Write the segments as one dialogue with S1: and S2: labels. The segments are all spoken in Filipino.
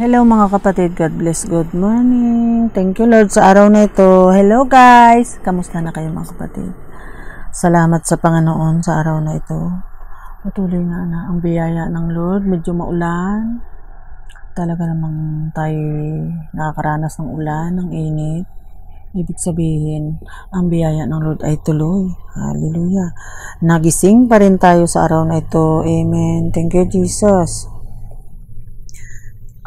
S1: Hello mga kapatid, God bless, good morning. Thank you Lord sa araw na ito. Hello guys! Kamusta na kayo mga kapatid? Salamat sa Panginoon sa araw na ito. Patuloy nga na ang biyaya ng Lord. Medyo maulan. Talaga namang tayo nakakaranas ng ulan, ng init. Ibig sabihin, ang biyaya ng Lord ay tuloy. Hallelujah. Nagising pa rin tayo sa araw na ito. Amen. Thank you, Jesus.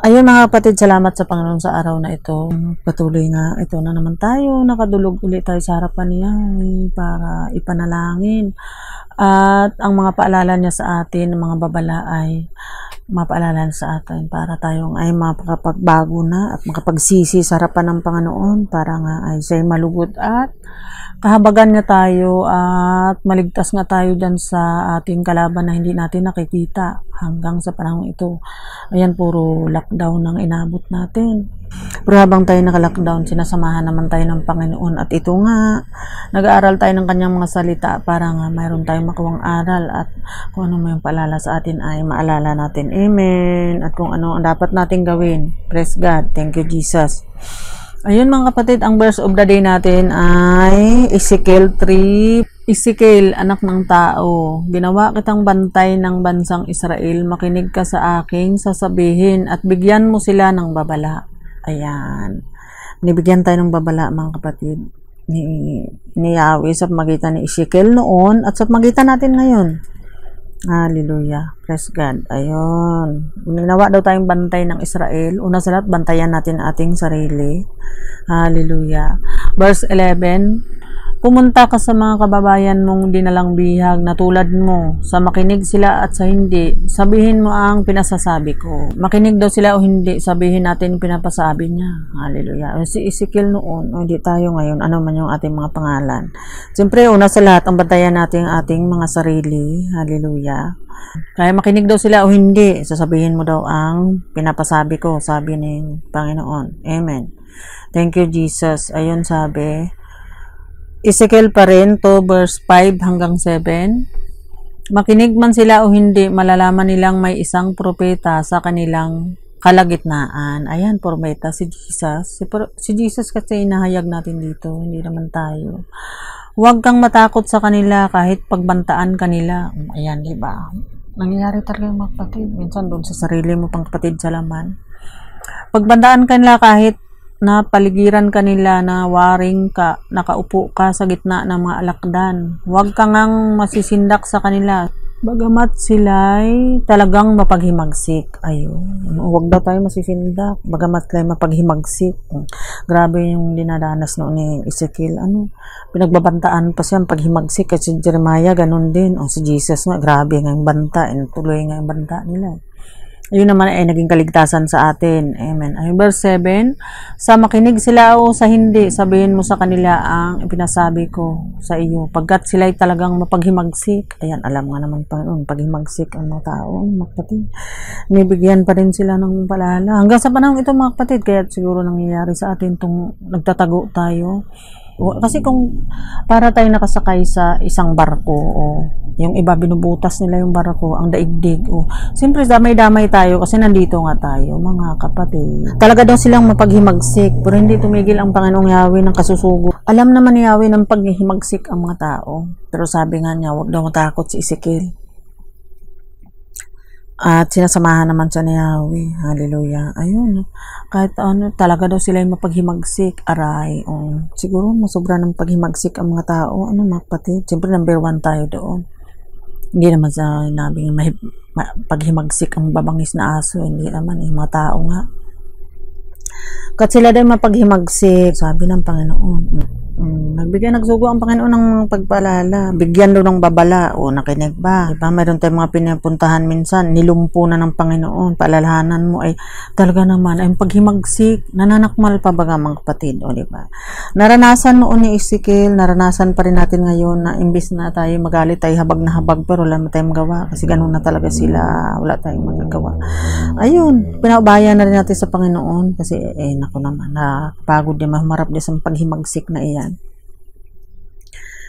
S1: Ayun mga kapatid, salamat sa Panginoon sa araw na ito. Patuloy nga, ito na naman tayo. Nakadulog ulit tayo sa harapan niya para ipanalangin. At ang mga paalala niya sa atin, mga babala ay mapaalala sa atin para tayong ay makapagbago na at makapagsisi sa harapan ng Panginoon para nga ay siya'y malugod at kahabagan niya tayo at maligtas nga tayo dyan sa ating kalaban na hindi natin nakikita hanggang sa panahon ito. Ayan, puro lockdown ang inabot natin. Pero habang tayo naka-lockdown, sinasamahan naman tayo ng Panginoon. At ito nga, nag-aaral tayo ng kanyang mga salita para nga mayroon tayong makuwang aral at kung ano may palala sa atin ay maalala natin. Amen. At kung ano ang dapat natin gawin. Praise God. Thank you, Jesus. Ayun mga kapatid, ang verse of the day natin ay Ezekiel 3. Ezekiel, anak ng tao, ginawa kitang bantay ng bansang Israel, makinig ka sa aking sasabihin at bigyan mo sila ng babala. Ayan. Nibigyan tayo ng babala mga kapatid ni, ni Yahweh sa magitan ni Ezekiel noon at sa magitan natin ngayon. Hallelujah. Praise God. Ayun. Ginawa daw tayong bantay ng Israel. Una sa lahat, bantayan natin ating sarili. Hallelujah. Verse 11, Pumunta ka sa mga kababayan mong dinalang bihag na tulad mo, sa makinig sila at sa hindi, sabihin mo ang pinasasabi ko. Makinig daw sila o hindi, sabihin natin pinapasabi niya. Hallelujah. Si Ezekiel noon, o hindi tayo ngayon, ano man yung ating mga pangalan. Siyempre, una sa lahat, ang bantayan natin ang ating mga sarili. Hallelujah. Kaya makinig daw sila o hindi, sasabihin mo daw ang pinapasabi ko, sabi ng Panginoon. Amen. Thank you, Jesus. Ayun sabi, Ezekiel pa rin, 2 verse 5 hanggang 7. Makinig man sila o hindi, malalaman nilang may isang propeta sa kanilang kalagitnaan. Ayan, propeta, si Jesus. Si, si Jesus kasi inahayag natin dito, hindi naman tayo. Huwag kang matakot sa kanila kahit pagbantaan kanila. Ayan, di ba? Nangyayari talaga yung mga kapatid. Minsan doon sa sarili mo pang kapatid sa laman. Pagbantaan kanila kahit na paligiran kanila na waring ka, nakaupo ka sa gitna ng mga alakdan. Huwag ka ngang masisindak sa kanila. Bagamat sila'y talagang mapaghimagsik. Ayun. Huwag daw tayo masisindak. Bagamat sila'y mapaghimagsik. Grabe yung dinadanas noon ni Ezekiel. Ano? Pinagbabantaan pa siya paghimagsik. Kasi si Jeremiah, ganun din. O si Jesus nga, grabe nga yung banta. Tuloy nga yung banta nila. Yun naman ay naging kaligtasan sa atin. Amen. Ay, verse 7, Sa makinig sila o sa hindi, sabihin mo sa kanila ang ipinasabi ko sa iyo. Pagkat sila ay talagang mapaghimagsik. Ayan, alam nga naman Panginoon, paghimagsik ang mga tao, mga kapatid. Nibigyan pa rin sila ng palala. Hanggang sa panahon ito mga kapatid, kaya siguro nangyayari sa atin itong nagtatago tayo kasi kung para tayo nakasakay sa isang barko o yung iba binubutas nila yung barko, ang daigdig o siyempre damay-damay tayo kasi nandito nga tayo mga kapatid. Talaga daw silang mapaghimagsik pero hindi tumigil ang Panginoong Yahweh ng kasusugo. Alam naman ni Yahweh ng paghimagsik ang mga tao. Pero sabi nga niya, huwag daw matakot si Ezekiel. At sinasamahan naman siya ni Yahweh. Hallelujah. Ayun. Kahit ano, talaga daw sila yung mapaghimagsik. Aray. O, siguro masobra ng paghimagsik ang mga tao. Ano mga kapatid? Siyempre number one tayo doon. Hindi naman sa nabing mahib, ma, paghimagsik ang babangis na aso. Hindi naman. Eh, mga tao nga. Kat sila din mapaghimagsik. Sabi ng Panginoon. Mm, nagbigay, nagsugo ang Panginoon ng pagpalala. Bigyan doon ng babala. O, nakinig ba? Diba? Meron tayong mga pinapuntahan minsan. Nilumpo na ng Panginoon. Paalalahanan mo ay talaga naman ay paghimagsik. Nananakmal pa baga mga kapatid. O, diba? Naranasan noon ni Ezekiel. Naranasan pa rin natin ngayon na imbis na tayo magalit tayo habag na habag pero wala tayong magawa. Kasi ganun na talaga sila. Wala tayong magagawa. Ayun. Pinaubaya na rin natin sa Panginoon. Kasi, eh, naku naman, na pagod din, mahumarap din sa paghimagsik na iyan.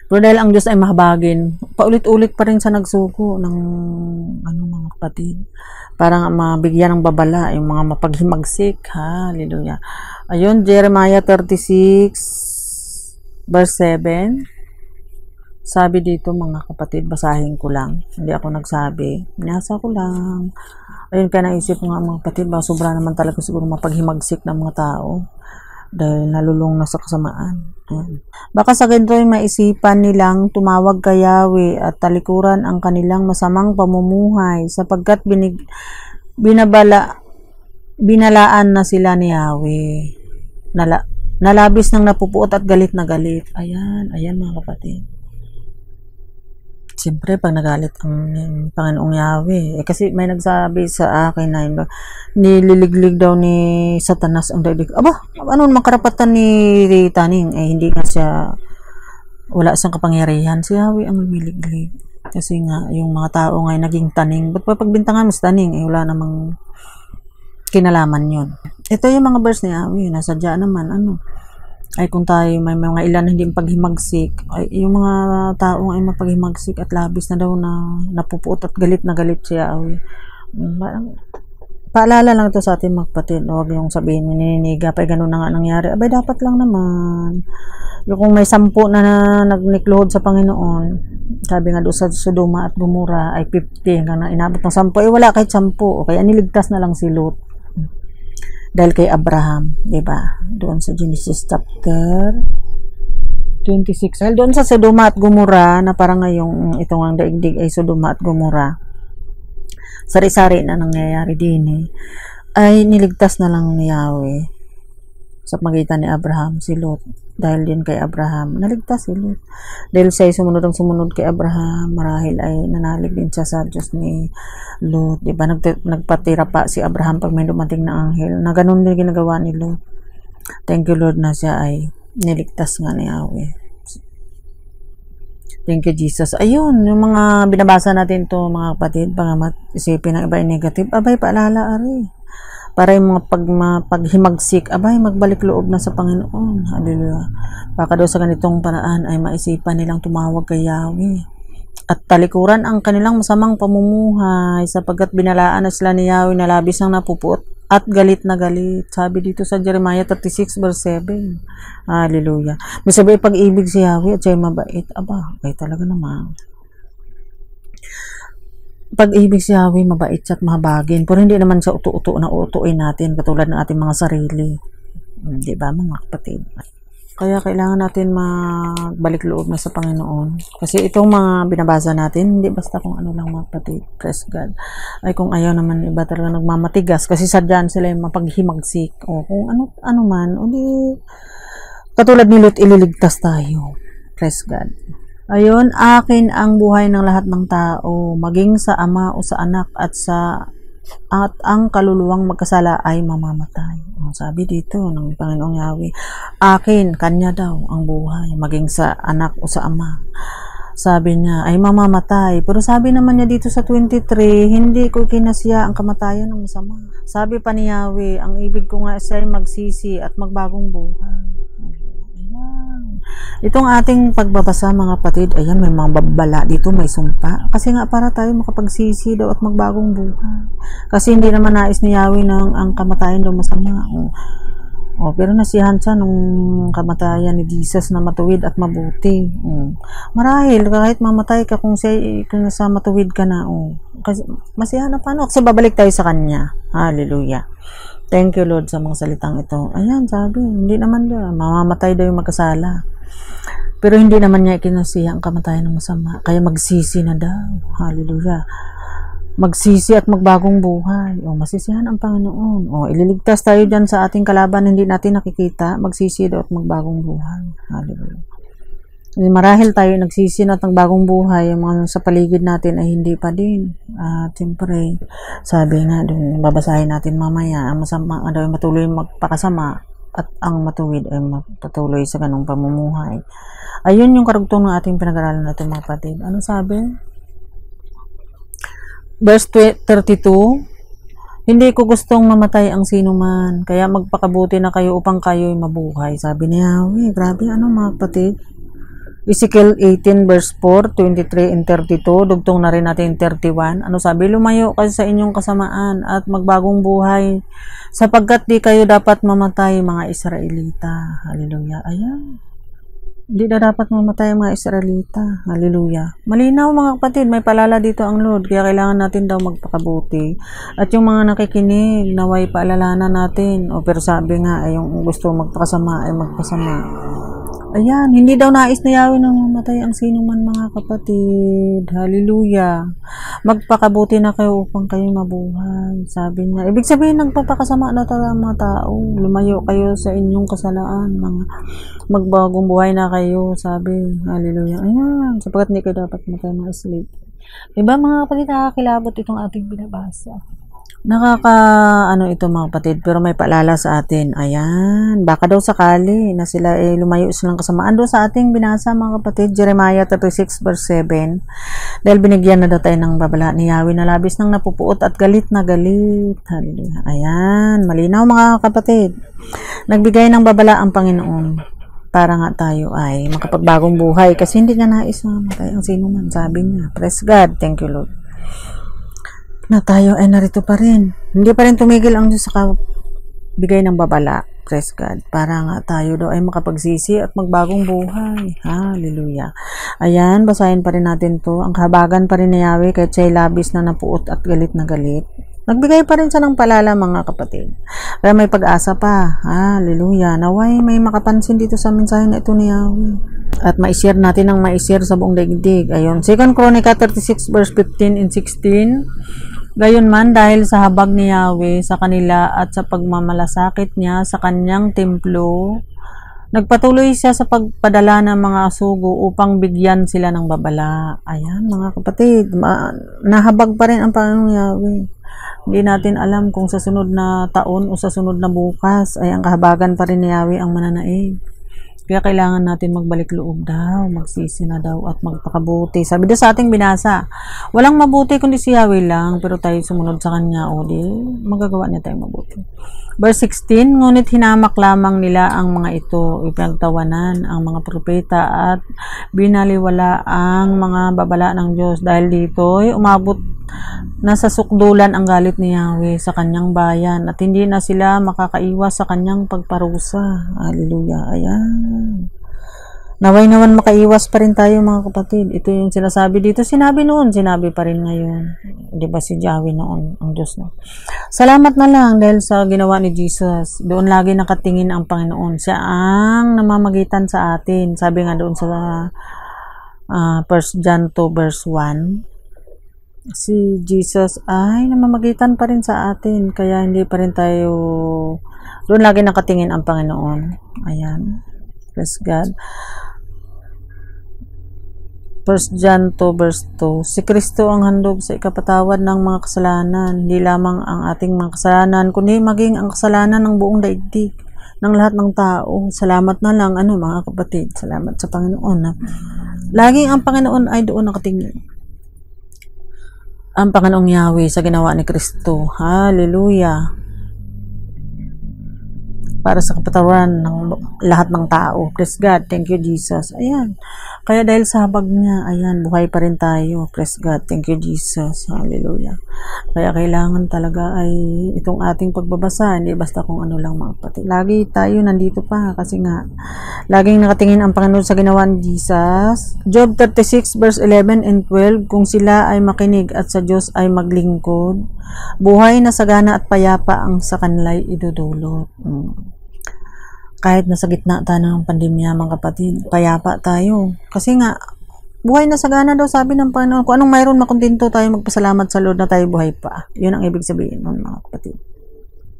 S1: Pero dahil ang Diyos ay mahabagin, paulit-ulit pa rin sa nagsuko ng ano mga kapatid. Parang mabigyan ng babala yung mga mapaghimagsik. Hallelujah. Ayun, Jeremiah 36 verse 7. Sabi dito mga kapatid, basahin ko lang. Hindi ako nagsabi. Binasa ko lang. Ayun, kaya naisip ko nga mga kapatid, ba sobra naman talaga siguro mapaghimagsik ng mga tao dahil nalulung na sa kasamaan. Ayan. Baka sa ganito ay maisipan nilang tumawag kay Yahweh at talikuran ang kanilang masamang pamumuhay sapagkat binig, binabala binalaan na sila ni Yahweh. Nala, nalabis ng napupuot at galit na galit. Ayan, ayan mga kapatid. Siyempre, pag nagalit ang Panginoong Yahweh, eh, kasi may nagsabi sa akin na yun, nililiglig daw ni Satanas ang daigdig. Aba, ano naman karapatan ni Taning? Eh, hindi nga siya, wala siyang kapangyarihan. Si Yahweh ang lumiliglig. Kasi nga, yung mga tao ngay naging taning. Ba't pa pagbintangan mo sa taning? Eh, wala namang kinalaman yun. Ito yung mga verse ni Yahweh, nasadya naman, ano, ay kung tayo may mga ilan hindi paghimagsik, ay yung mga taong ay mapaghimagsik at labis na daw na napupuot at galit na galit siya. Ay, parang, paalala lang ito sa ating magpatid. Huwag yung sabihin, nininiga pa, ganun na nga nangyari. Abay, dapat lang naman. Yung kung may sampu na, na nagnikluhod sa Panginoon, sabi nga doon sa Sodoma at Gomora ay 50 hanggang na inabot ng 10. Eh, wala kahit 10. O kaya niligtas na lang si Lot dahil kay Abraham, 'di ba? Doon sa Genesis chapter 26. Dahil doon sa Sodoma at Gomora na parang ngayong itong ang daigdig ay Sodoma at Gomora. Sari-sari na nangyayari din eh. Ay niligtas na lang ni Yahweh sa pagitan ni Abraham si Lot. Dahil din kay Abraham naligtas si Lot. Dahil siya sumunod ang sumunod kay Abraham marahil ay nanalig din siya sa Diyos ni Lot. Di ba? Nag, nagpatira pa si Abraham pag may dumating na anghel. Na ganun din ginagawa ni Lot. Thank you Lord na siya ay niligtas nga ni Yahweh. Thank you, Jesus. Ayun, yung mga binabasa natin to mga kapatid, pangamat isipin ng iba negative, abay, paalala, ari para yung mga pag, paghimagsik, abay, magbalik loob na sa Panginoon. Hallelujah. Baka daw sa ganitong paraan ay maisipan nilang tumawag kay Yahweh. At talikuran ang kanilang masamang pamumuhay sapagkat binalaan na sila ni Yahweh na labis ang napupuot at galit na galit. Sabi dito sa Jeremiah 36 verse 7. Hallelujah. May sabi pag-ibig si Yahweh at siya'y mabait. Aba, ay talaga naman. Pag-ibig si Yahweh, mabait at mahabagin. Pero hindi naman sa uto-uto na uutuin natin katulad ng ating mga sarili. Di ba mga kapatid? Kaya kailangan natin magbalik loob na sa Panginoon. Kasi itong mga binabasa natin, hindi basta kung ano lang mga kapatid. Praise God. Ay kung ayaw naman iba talaga nagmamatigas. Kasi sadyan sila yung mapaghimagsik. O kung ano, ano man. O di, katulad ni Lot, ililigtas tayo. Praise God. Ayun, akin ang buhay ng lahat ng tao, maging sa ama o sa anak at sa at ang kaluluwang magkasala ay mamamatay. Ang sabi dito ng Panginoong Yahweh, akin, kanya daw ang buhay, maging sa anak o sa ama. Sabi niya, ay mamamatay. Pero sabi naman niya dito sa 23, hindi ko kinasya ang kamatayan ng masama. Sabi pa ni Yahweh, ang ibig ko nga siya ay magsisi at magbagong buhay. Itong ating pagbabasa mga kapatid, ayan may mga babala dito, may sumpa. Kasi nga para tayo makapagsisi daw at magbagong buhay. Kasi hindi naman nais ni Yahweh ng ang kamatayan daw masama. O, o, pero nasiyahan siya nung kamatayan ni Jesus na matuwid at mabuti. O, marahil kahit mamatay ka kung, siya, kung sa matuwid ka na. O, kasi masiyahan na paano? Kasi babalik tayo sa Kanya. Hallelujah. Thank you Lord sa mga salitang ito. Ayan, sabi, hindi naman daw, mamamatay daw yung magkasala. Pero hindi naman niya ikinasiya ang kamatayan ng masama. Kaya magsisi na daw. Hallelujah. Magsisi at magbagong buhay. O, masisihan ang Panginoon. O, ililigtas tayo dyan sa ating kalaban hindi natin nakikita. Magsisi daw at magbagong buhay. Hallelujah. Marahil tayo nagsisi na at bagong buhay, yung mga sa paligid natin ay hindi pa din. At uh, siyempre, sabi nga, dun, babasahin natin mamaya, ang masama, ano, matuloy magpakasama at ang matuwid ay patuloy sa ganong pamumuhay. Ayun yung karugtong ng ating pinag-aralan natin mga kapatid. Ano sabi? Verse 32, Hindi ko gustong mamatay ang sino man, kaya magpakabuti na kayo upang kayo'y mabuhay. Sabi niya, Yahweh, grabe ano mga kapatid. Ezekiel 18 verse 4, 23 and 32, dugtong na rin natin 31. Ano sabi? Lumayo kayo sa inyong kasamaan at magbagong buhay sapagkat di kayo dapat mamatay mga Israelita. Hallelujah. Ayan. Hindi na dapat mamatay ang mga Israelita. Hallelujah. Malinaw mga kapatid, may palala dito ang Lord. Kaya kailangan natin daw magpakabuti. At yung mga nakikinig, naway paalalanan natin. O pero sabi nga, ay yung gusto magpakasama ay magpasama. Ayan, hindi daw nais na Yahweh na mamatay ang sino man mga kapatid. Hallelujah. Magpakabuti na kayo upang kayo mabuhay. Sabi niya. Ibig sabihin, nagpapakasama na talaga ang mga tao. Lumayo kayo sa inyong kasalaan. Mga magbagong buhay na kayo. Sabi. Hallelujah. Ayan. Sapagat hindi kayo dapat matay mga sleep. Diba mga kapatid, nakakilabot itong ating binabasa. Nakaka, ano ito mga kapatid, pero may paalala sa atin. Ayan, baka daw sakali na sila eh, lumayo silang kasamaan doon sa ating binasa mga kapatid, Jeremiah 36 verse 7. Dahil binigyan na daw tayo ng babala ni Yahweh na labis ng napupuot at galit na galit. Hallelujah. Ayan, malinaw mga kapatid. Nagbigay ng babala ang Panginoon para nga tayo ay makapagbagong buhay kasi hindi nga nais na mamatay ang sino man. Sabi niya, praise God, thank you Lord na tayo ay narito pa rin. Hindi pa rin tumigil ang Diyos sa bigay ng babala. Praise God. Para nga tayo daw ay makapagsisi at magbagong buhay. Hallelujah. Ayan, basahin pa rin natin to. Ang kahabagan pa rin ni Yahweh kahit siya'y labis na napuot at galit na galit. Nagbigay pa rin siya ng palala mga kapatid. Kaya may pag-asa pa. Hallelujah. Naway may makapansin dito sa mensahe na ito ni Yahweh. At ma-share natin ang ma-share sa buong daigdig. Ayun. 2 Chronica 36 verse 15 and 16. Gayon man dahil sa habag ni Yahweh sa kanila at sa pagmamalasakit niya sa kanyang templo, nagpatuloy siya sa pagpadala ng mga sugo upang bigyan sila ng babala. Ayan mga kapatid, nahabag pa rin ang Panginoong Yahweh. Hindi natin alam kung sa sunod na taon o sa sunod na bukas ay ang kahabagan pa rin ni Yahweh ang mananaig. Kaya kailangan natin magbalik loob daw, magsisi na daw at magpakabuti. Sabi daw sa ating binasa, walang mabuti kundi si Yahweh lang, pero tayo sumunod sa Kanya, o di, magagawa niya tayo mabuti. Verse 16, ngunit hinamak lamang nila ang mga ito, ipinagtawanan ang mga propeta at binaliwala ang mga babala ng Diyos. Dahil dito, umabot na sa sukdulan ang galit ni Yahweh sa kanyang bayan at hindi na sila makakaiwas sa kanyang pagparusa. Hallelujah. Ayan. Naway naman makaiwas pa rin tayo mga kapatid. Ito yung sinasabi dito. Sinabi noon, sinabi pa rin ngayon. Di ba si Yahweh noon, ang Diyos na. Salamat na lang dahil sa ginawa ni Jesus. Doon lagi nakatingin ang Panginoon. Siya ang namamagitan sa atin. Sabi nga doon sa uh, 1 John 2 verse 1 si Jesus ay namamagitan pa rin sa atin kaya hindi pa rin tayo doon lagi nakatingin ang Panginoon ayan praise God. 1 John 2 verse 2 Si Kristo ang handog sa ikapatawad ng mga kasalanan. Hindi lamang ang ating mga kasalanan kundi maging ang kasalanan ng buong daigdig ng lahat ng tao. Salamat na lang ano mga kapatid. Salamat sa Panginoon ha? laging ang Panginoon ay doon nakatingin. Ang Panginoong Yahweh sa ginawa ni Kristo. Hallelujah para sa kapatawaran ng lahat ng tao. Praise God. Thank you, Jesus. Ayan. Kaya dahil sa habag niya, ayan, buhay pa rin tayo. Praise God. Thank you, Jesus. Hallelujah. Kaya kailangan talaga ay itong ating pagbabasa, hindi basta kung ano lang mga pati. Lagi tayo nandito pa kasi nga, laging nakatingin ang Panginoon sa ginawa ni Jesus. Job 36 verse 11 and 12, kung sila ay makinig at sa Diyos ay maglingkod, buhay na sagana at payapa ang sa kanila'y idudulot. Hmm kahit nasa gitna tayo ng pandemya mga kapatid, payapa tayo. Kasi nga, buhay na sagana daw sabi ng Panginoon. Kung anong mayroon makontento tayo magpasalamat sa Lord na tayo buhay pa. Yun ang ibig sabihin ng mga kapatid.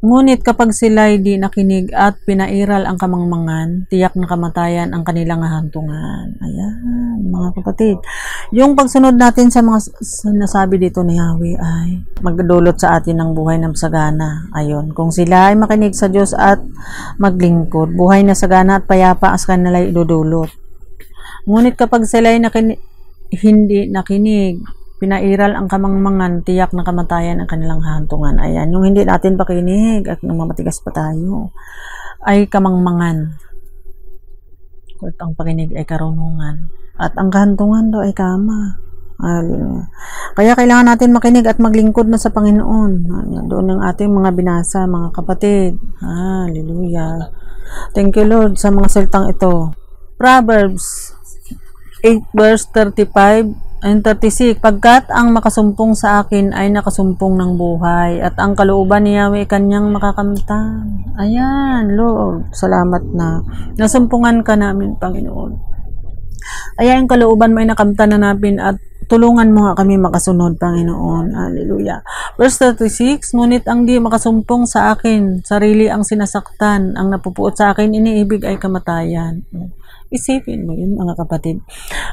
S1: Ngunit kapag sila'y di nakinig at pinairal ang kamangmangan, tiyak na kamatayan ang kanilang hantungan. Ayan, mga kapatid. Yung pagsunod natin sa mga sinasabi dito ni Yahweh ay magdulot sa atin ng buhay ng sagana. Ayun, kung sila ay makinig sa Diyos at maglingkod, buhay na sagana at payapa as kanila idudulot. Ngunit kapag sila ay nakinig, hindi nakinig, pinairal ang kamangmangan, tiyak na kamatayan ang kanilang hantungan. Ayan, yung hindi natin pakinig at nang mamatigas pa tayo, ay kamangmangan. At ang pakinig ay karunungan. At ang kahantungan daw ay kama. Kaya kailangan natin makinig at maglingkod na sa Panginoon. Doon ang ating mga binasa, mga kapatid. Hallelujah. Thank you Lord sa mga salitang ito. Proverbs 8 verse 35 and 36 Pagkat ang makasumpong sa akin ay nakasumpong ng buhay at ang kalooban ni Yahweh kanyang makakamtan. Ayan, Lord, salamat na. Nasumpungan ka namin, Panginoon. Ayan, kalooban mo ay nakamtan na namin at tulungan mo nga kami makasunod, Panginoon. Hallelujah. Verse 36, Ngunit ang di makasumpong sa akin, sarili ang sinasaktan, ang napupuot sa akin, iniibig ay kamatayan. Isipin mo yun, mga kapatid.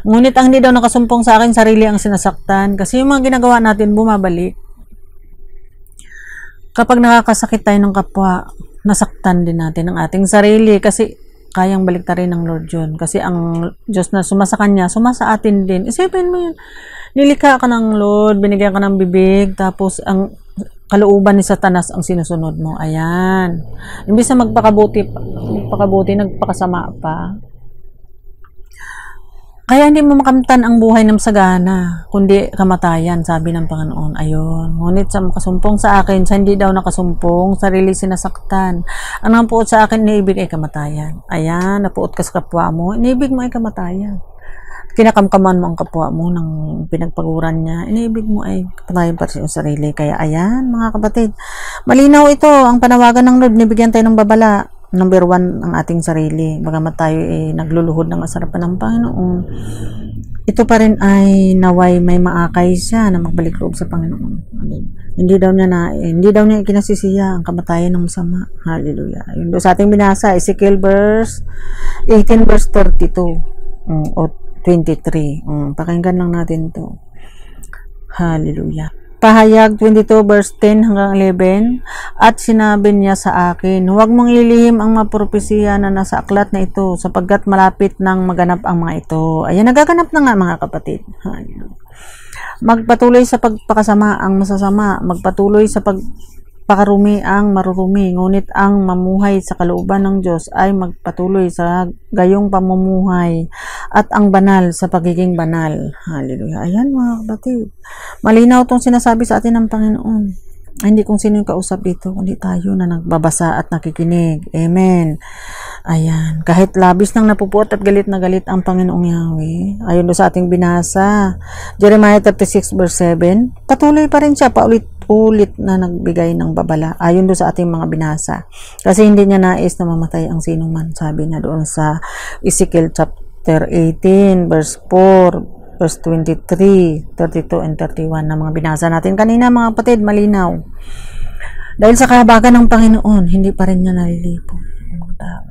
S1: Ngunit ang hindi daw nakasumpong sa akin, sarili ang sinasaktan. Kasi yung mga ginagawa natin, bumabalik. Kapag nakakasakit tayo ng kapwa, nasaktan din natin ang ating sarili. Kasi kayang baliktarin ng Lord yun. Kasi ang Diyos na sumasa kanya, sumasa atin din. Isipin mo yun. Nilikha ka ng Lord, binigyan ka ng bibig, tapos ang kalooban ni Satanas ang sinusunod mo. Ayan. Imbis na magpakabuti, magpakabuti, nagpakasama pa. Kaya hindi mo makamtan ang buhay ng sagana, kundi kamatayan, sabi ng Panginoon. Ayun. Ngunit sa makasumpong sa akin, sa hindi daw nakasumpong, sarili sinasaktan. Ang napuot sa akin, iniibig ay kamatayan. Ayan, napuot ka sa kapwa mo, iniibig mo ay kamatayan. Kinakamkaman mo ang kapwa mo ng pinagpaguran niya, iniibig mo ay kamatayan pa sa sarili. Kaya ayan, mga kapatid, malinaw ito, ang panawagan ng Lord, nibigyan tayo ng babala number one ang ating sarili. Bagamat tayo eh, nagluluhod ng asarapan ng Panginoon, ito pa rin ay naway may maakay siya na magbalik loob sa Panginoon. Hindi daw niya na, hindi daw niya kinasisiya ang kamatayan ng masama. Hallelujah. Yun doon sa ating binasa, Ezekiel verse 18 verse 32 um, o 23. Um, pakinggan lang natin to. Hallelujah. Pahayag 22 verse 10 hanggang 11 At sinabi niya sa akin, Huwag mong ilihim ang mga propesiya na nasa aklat na ito sapagkat malapit nang maganap ang mga ito. Ayan, nagaganap na nga mga kapatid. Magpatuloy sa pagpakasama ang masasama, magpatuloy sa pag pakarumi ang marurumi, ngunit ang mamuhay sa kalooban ng Diyos ay magpatuloy sa gayong pamumuhay at ang banal sa pagiging banal. Hallelujah. Ayan mga kapatid. Malinaw itong sinasabi sa atin ng Panginoon. Hindi kung sino yung kausap dito, kundi tayo na nagbabasa at nakikinig. Amen. Ayan. Kahit labis nang napupuot at galit na galit ang Panginoong Yahweh. Ayon sa ating binasa, Jeremiah 36 verse 7, patuloy pa rin siya paulit ulit na nagbigay ng babala ayon do sa ating mga binasa. Kasi hindi niya nais na mamatay ang sino man, sabi na doon sa Ezekiel chapter 18 verse 4 verse 23, 32 and 31 na mga binasa natin kanina mga kapatid, malinaw. Dahil sa kahabagan ng Panginoon, hindi pa rin niya nalilipon ang mga tao.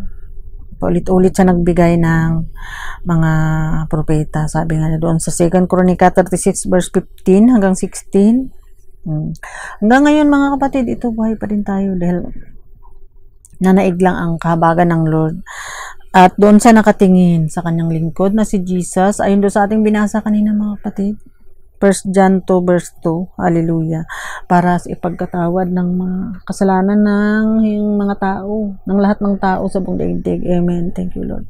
S1: Paulit-ulit siya nagbigay ng mga propeta. Sabi nga doon sa 2 Chronica 36 verse 15 hanggang 16, Hmm. Hanggang ngayon mga kapatid, ito buhay pa din tayo dahil nanaig lang ang kahabagan ng Lord. At doon sa nakatingin sa kanyang lingkod na si Jesus, ayon doon sa ating binasa kanina mga kapatid. 1 John 2 verse 2, Hallelujah. Para sa ipagkatawad ng mga kasalanan ng mga tao, ng lahat ng tao sa buong daigdig. Amen. Thank you Lord.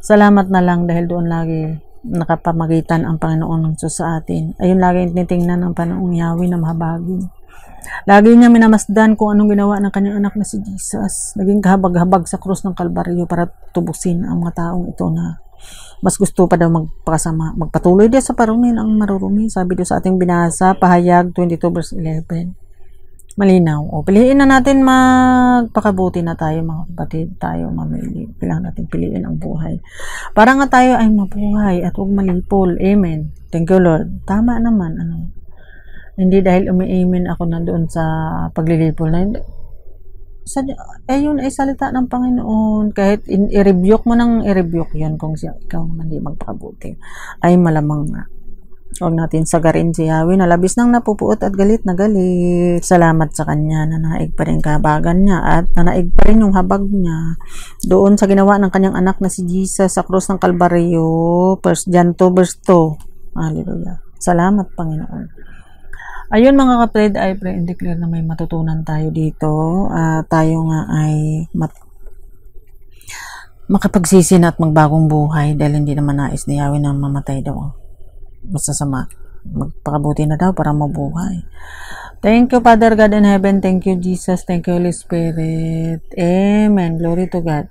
S1: Salamat na lang dahil doon lagi nakapamagitan ang Panginoon ng Diyos sa atin. Ayun lagi tinitingnan ng Panginoong Yahweh na mahabagin. Lagi niya minamasdan kung anong ginawa ng kanyang anak na si Jesus. Naging kahabag-habag sa krus ng Kalbaryo para tubusin ang mga taong ito na mas gusto pa daw magpakasama. Magpatuloy din sa parumi ang marurumi. Sabi doon sa ating binasa, pahayag 22 verse 11 malinaw. O, piliin na natin magpakabuti na tayo mga kapatid, tayo mamili. Kailangan natin piliin ang buhay. Para nga tayo ay mabuhay at huwag malipol. Amen. Thank you Lord. Tama naman. Ano? Hindi dahil umi-amen ako na doon sa paglilipol na hindi. Sa, eh yun ay salita ng Panginoon. Kahit i-rebuke mo nang i-rebuke yun kung siya, ikaw naman di magpakabuti. Ay malamang. Huwag natin sagarin si Yahweh na labis nang napupuot at galit na galit. Salamat sa Kanya na naig pa rin kahabagan niya at nanaig pa rin yung habag niya. Doon sa ginawa ng kanyang anak na si Jesus sa krus ng Kalbaryo, 1 John 2 verse 2. Hallelujah. Salamat Panginoon. Ayun mga kapatid, I pray and declare na may matutunan tayo dito. Uh, tayo nga ay mat makipagsisi na at magbagong buhay dahil hindi naman nais ni Yahweh na mamatay daw. Masasama. Magpakabuti na daw para mabuhay. Thank you, Father God in heaven. Thank you, Jesus. Thank you, Holy Spirit. Amen. Glory to God.